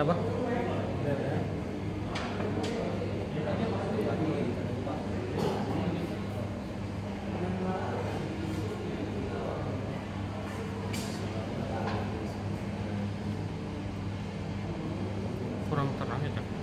Berapa? Kurang terang ya.